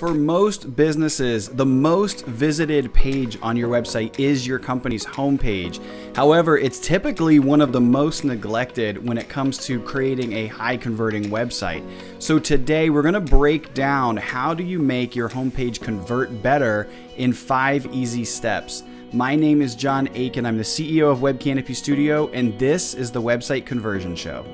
For most businesses, the most visited page on your website is your company's homepage. However, it's typically one of the most neglected when it comes to creating a high converting website. So today we're going to break down how do you make your homepage convert better in 5 easy steps. My name is John Aikin. I'm the CEO of Web Canopy Studio and this is the Website Conversion Show.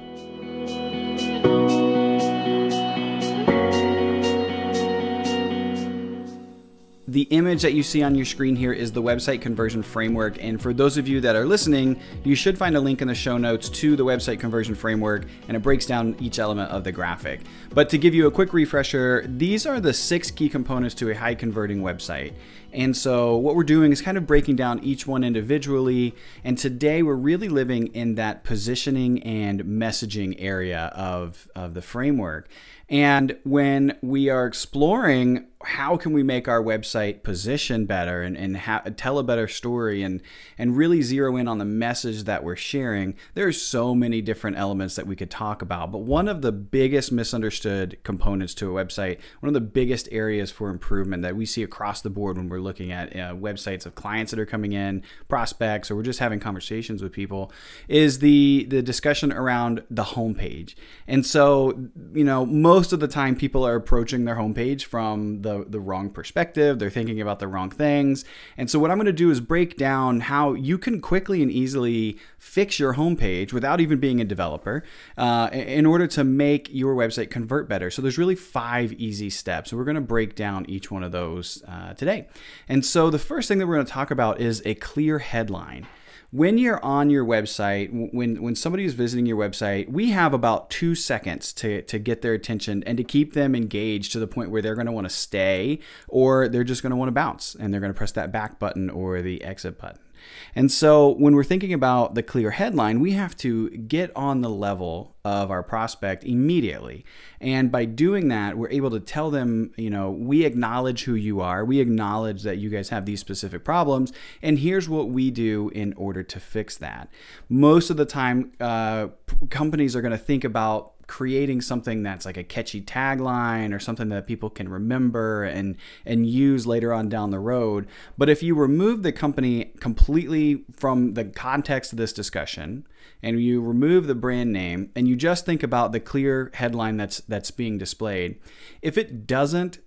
The image that you see on your screen here is the website conversion framework. And for those of you that are listening, you should find a link in the show notes to the website conversion framework, and it breaks down each element of the graphic. But to give you a quick refresher, these are the six key components to a high converting website. And so what we're doing is kind of breaking down each one individually. And today we're really living in that positioning and messaging area of, of the framework. And when we are exploring how can we make our website position better and, and tell a better story and, and really zero in on the message that we're sharing, there's so many different elements that we could talk about. But one of the biggest misunderstood components to a website, one of the biggest areas for improvement that we see across the board when we're looking at uh, websites of clients that are coming in, prospects, or we're just having conversations with people, is the, the discussion around the homepage. And so, you know, most of the time people are approaching their homepage from the the, wrong perspective. They're thinking about the wrong things. And so what I'm going to do is break down how you can quickly and easily fix your homepage without even being a developer uh, in order to make your website convert better. So there's really five easy steps. So we're going to break down each one of those uh, today. And so the first thing that we're going to talk about is a clear headline when you're on your website, when when somebody is visiting your website, we have about two seconds to to get their attention and to keep them engaged to the point where they're going to want to stay or they're just going to want to bounce and they're going to press that back button or the exit button. And so when we're thinking about the clear headline, we have to get on the level of our prospect immediately. And by doing that, we're able to tell them, you know, we acknowledge who you are. We acknowledge that you guys have these specific problems. And here's what we do in order to fix that. Most of the time, uh, companies are going to think about creating something that's like a catchy tagline or something that people can remember and and use later on down the road. But if you remove the company completely from the context of this discussion and you remove the brand name and you just think about the clear headline that's that's being displayed, if it doesn't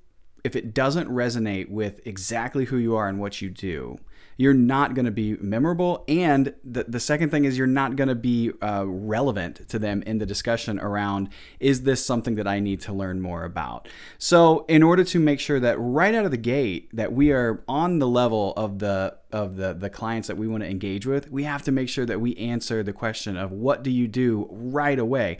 if it doesn't resonate with exactly who you are and what you do, you're not going to be memorable. And the, the second thing is you're not going to be uh, relevant to them in the discussion around is this something that I need to learn more about? So, in order to make sure that right out of the gate that we are on the level of the of the the clients that we want to engage with, we have to make sure that we answer the question of what do you do right away.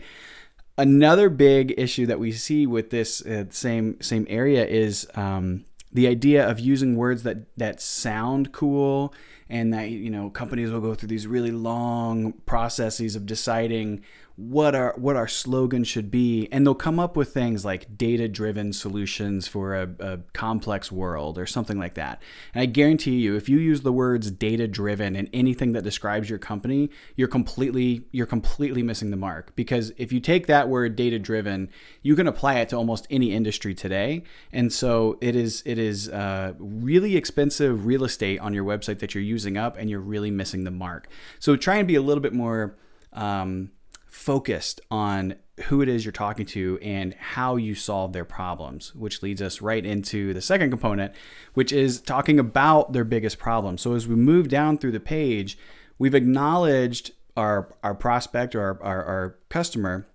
Another big issue that we see with this uh, same same area is um, the idea of using words that that sound cool and that you know companies will go through these really long processes of deciding what our what our slogan should be and they'll come up with things like data driven solutions for a, a, complex world or something like that. And i guarantee you if you use the words data driven in anything that describes your company you're completely you're completely missing the mark. Because if you take that word data driven you can apply it to almost any industry today. And so it is it is uh, really expensive real estate on your website that you're using up and you're really missing the mark. So try and be a little bit more um, focused on who it is you're talking to and how you solve their problems, which leads us right into the second component, which is talking about their biggest problem. So as we move down through the page, we've acknowledged our, our prospect or our, our, our customer,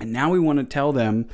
and now we want to tell them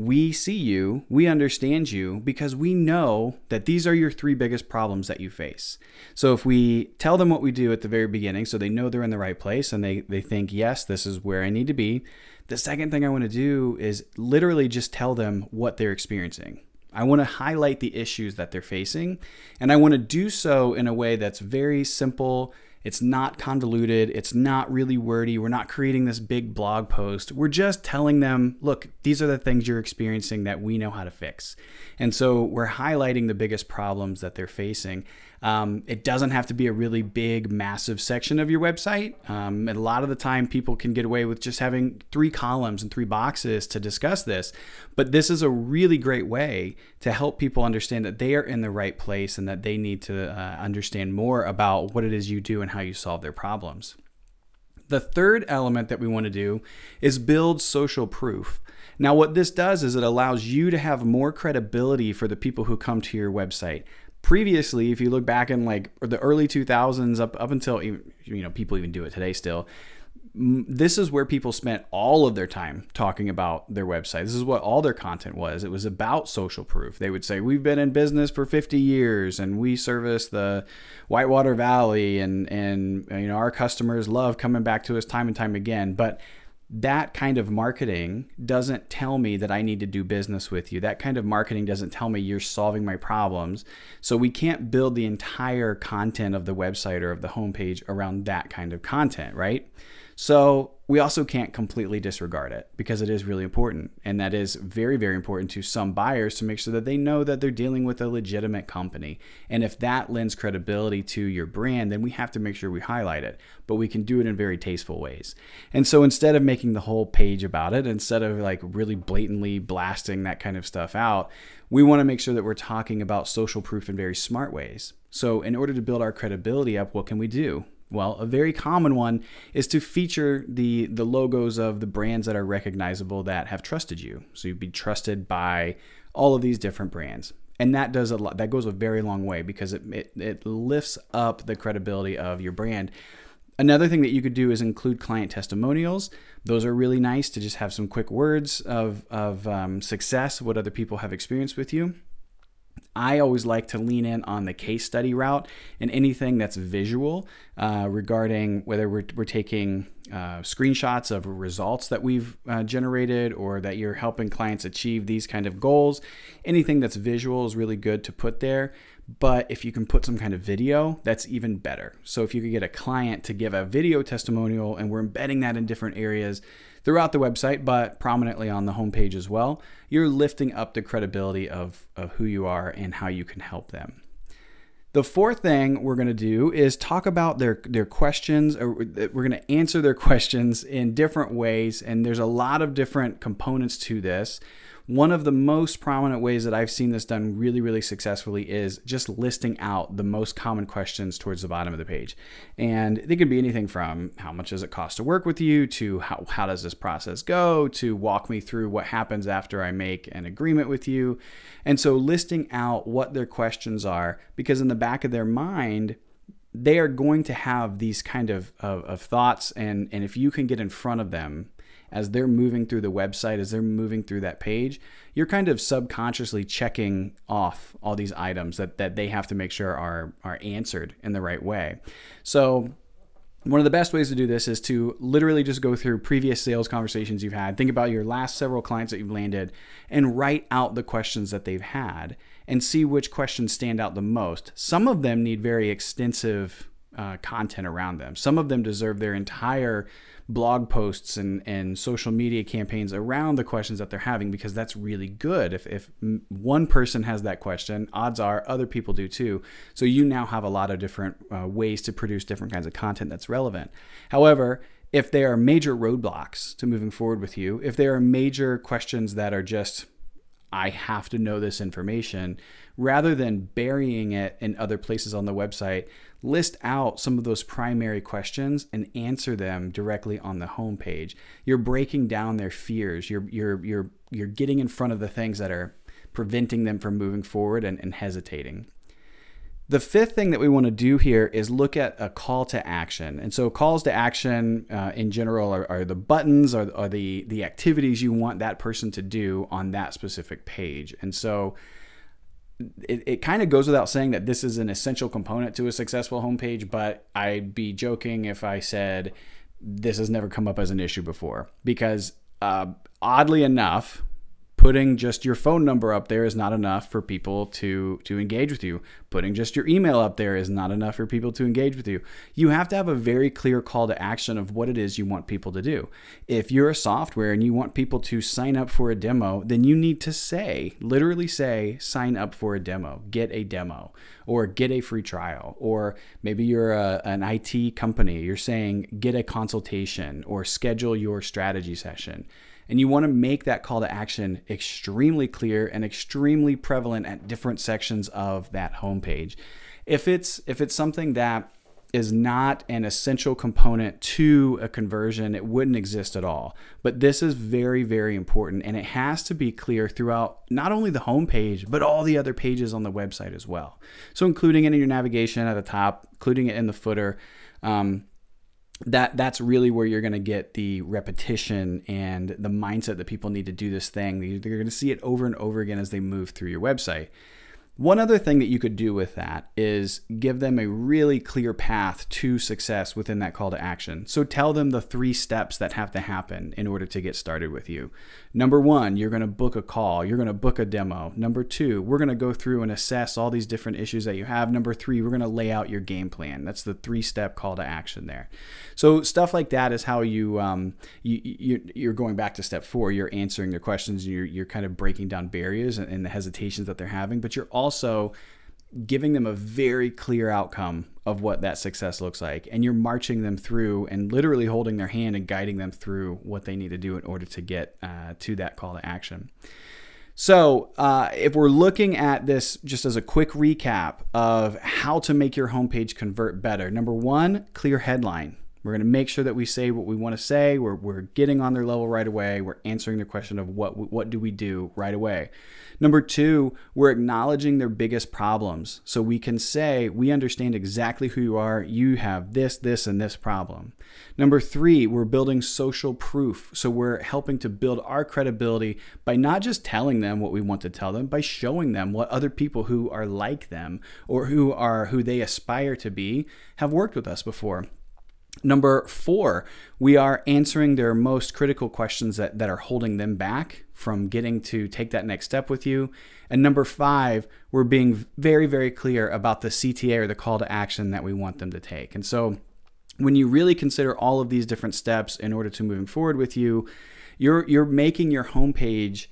we see you, we understand you because we know that these are your three biggest problems that you face. So if we tell them what we do at the very beginning so they know they're in the right place and they, they think, yes, this is where I need to be, the second thing I want to do is literally just tell them what they're experiencing. I want to highlight the issues that they're facing, and I want to do so in a way that's very simple it's not convoluted. It's not really wordy. We're not creating this big blog post. We're just telling them, look, these are the things you're experiencing that we know how to fix. And so we're highlighting the biggest problems that they're facing. Um, it doesn't have to be a really big, massive section of your website. Um, and a lot of the time, people can get away with just having three columns and three boxes to discuss this. But this is a really great way to help people understand that they are in the right place and that they need to uh, understand more about what it is you do and how you solve their problems. The third element that we want to do is build social proof. Now, what this does is it allows you to have more credibility for the people who come to your website. Previously, if you look back in like the early 2000s up up until you know people even do it today still, this is where people spent all of their time talking about their website. This is what all their content was. It was about social proof. They would say, We've been in business for 50 years and we service the Whitewater Valley and, and you know, our customers love coming back to us time and time again. But that kind of marketing doesn't tell me that I need to do business with you. That kind of marketing doesn't tell me you're solving my problems. So we can't build the entire content of the website or of the homepage around that kind of content, right? So we also can't completely disregard it because it is really important. And that is very, very important to some buyers to make sure that they know that they're dealing with a legitimate company. And if that lends credibility to your brand, then we have to make sure we highlight it. But we can do it in very tasteful ways. And so instead of making the whole page about it, instead of like really blatantly blasting that kind of stuff out, we want to make sure that we're talking about social proof in very smart ways. So, in order to build our credibility up, what can we do? Well, a very common one is to feature the the logos of the brands that are recognizable that have trusted you. So you'd be trusted by all of these different brands. And that does a lot that goes a very long way because it, it, it lifts up the credibility of your brand. Another thing that you could do is include client testimonials. Those are really nice to just have some quick words of, of um, success, what other people have experienced with you. I always like to lean in on the case study route and anything that's visual uh, regarding whether we're, we're taking uh, screenshots of results that we've uh, generated or that you're helping clients achieve these kind of goals. Anything that's visual is really good to put there. But if you can put some kind of video, that's even better. So if you could get a client to give a video testimonial and we're embedding that in different areas, throughout the website, but prominently on the homepage as well, you're lifting up the credibility of, of who you are and how you can help them. The fourth thing we're going to do is talk about their their questions. Or we're going to answer their questions in different ways, and there's a lot of different components to this. One of the most prominent ways that I've seen this done really, really successfully is just listing out the most common questions towards the bottom of the page. And they can be anything from how much does it cost to work with you to how, how does this process go to walk me through what happens after I make an agreement with you. And so listing out what their questions are, because in the back of their mind, they are going to have these kind of, of, of, thoughts and, and if you can get in front of them as they're moving through the website, as they're moving through that page, you're kind of subconsciously checking off all these items that, that they have to make sure are, are answered in the right way. So one of the best ways to do this is to literally just go through previous sales conversations you've had. Think about your last several clients that you've landed and write out the questions that they've had and see which questions stand out the most. Some of them need very extensive uh, content around them. Some of them deserve their entire blog posts and, and social media campaigns around the questions that they're having because that's really good. If, if one person has that question, odds are other people do too. So you now have a lot of different uh, ways to produce different kinds of content that's relevant. However, if there are major roadblocks to moving forward with you, if there are major questions that are just, I have to know this information, rather than burying it in other places on the website, list out some of those primary questions and answer them directly on the homepage. You're breaking down their fears. You're you're you're you're getting in front of the things that are preventing them from moving forward and, and hesitating. The fifth thing that we want to do here is look at a call to action. And so calls to action uh, in general are, are the buttons or, are the, the activities you want that person to do on that specific page. And so it, it kind of goes without saying that this is an essential component to a successful homepage, but I'd be joking if I said this has never come up as an issue before because uh, oddly enough, Putting just your phone number up there is not enough for people to to engage with you. Putting just your email up there is not enough for people to engage with you. You have to have a very clear call to action of what it is you want people to do. If you're a software and you want people to sign up for a demo, then you need to say, literally say, sign up for a demo, get a demo, or get a free trial. Or maybe you're a, an IT company, you're saying, get a consultation or schedule your strategy session. And you want to make that call to action extremely clear and extremely prevalent at different sections of that homepage. If it's if it's something that is not an essential component to a conversion, it wouldn't exist at all. But this is very, very important, and it has to be clear throughout not only the homepage, but all the other pages on the website as well. So, including it in your navigation at the top, including it in the footer. Um, that that's really where you're going to get the repetition and the mindset that people need to do this thing. They're going to see it over and over again as they move through your website. One other thing that you could do with that is give them a really clear path to success within that call to action. So tell them the three steps that have to happen in order to get started with you. Number one, you're going to book a call, you're going to book a demo. Number two, we're going to go through and assess all these different issues that you have. Number three, we're going to lay out your game plan. That's the three step call to action there. So stuff like that is how you, um, you you're going back to step four. You're answering their questions. And you're you're kind of breaking down barriers and, and the hesitations that they're having, but you're also also giving them a very clear outcome of what that success looks like. And you're marching them through and literally holding their hand and guiding them through what they need to do in order to get uh, to that call to action. So, uh, if we're looking at this just as a quick recap of how to make your homepage convert better, number one, clear headline. We're going to make sure that we say what we want to say. We're, we're getting on their level right away. We're answering the question of what what do we do right away. Number two, we're acknowledging their biggest problems. So we can say, we understand exactly who you are. You have this, this, and this problem. Number three, we're building social proof. So we're helping to build our credibility by not just telling them what we want to tell them, by showing them what other people who are like them or who are who they aspire to be have worked with us before. Number four, we are answering their most critical questions that, that are holding them back from getting to take that next step with you. And number five, we're being very, very clear about the CTA or the call to action that we want them to take. And so when you really consider all of these different steps in order to moving forward with you, you're you're making your homepage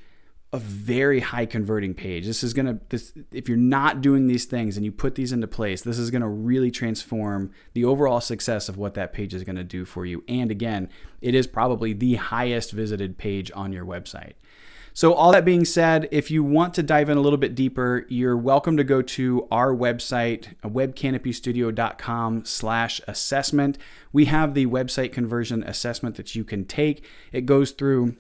a very high converting page. This is going to this if you're not doing these things and you put these into place, this is going to really transform the overall success of what that page is going to do for you. And again, it is probably the highest visited page on your website. So all that being said, if you want to dive in a little bit deeper, you're welcome to go to our website, webcanopystudio.com slash assessment. We have the website conversion assessment that you can take. It goes through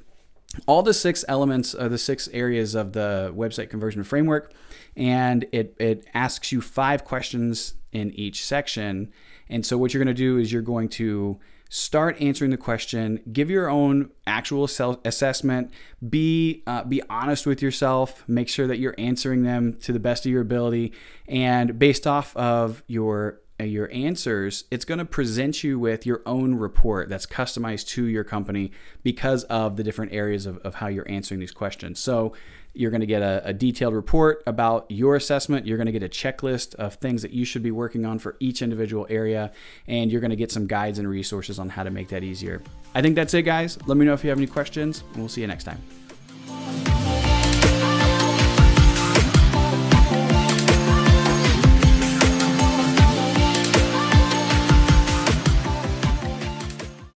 all the six elements of the six areas of the website conversion framework and it, it asks you five questions in each section. And so what you're going to do is you're going to start answering the question give your own actual self assessment be uh, be honest with yourself make sure that you're answering them to the best of your ability and based off of your uh, Uh, your answers, it's going to present you with your own report that's customized to your company because of the different areas of, of how you're answering these questions. So you're going to get a, a, detailed report about your assessment. You're going to get a checklist of things that you should be working on for each individual area. And you're going to get some guides and resources on how to make that easier. I think that's it, guys. Let me know if you have any questions, and we'll see you next time.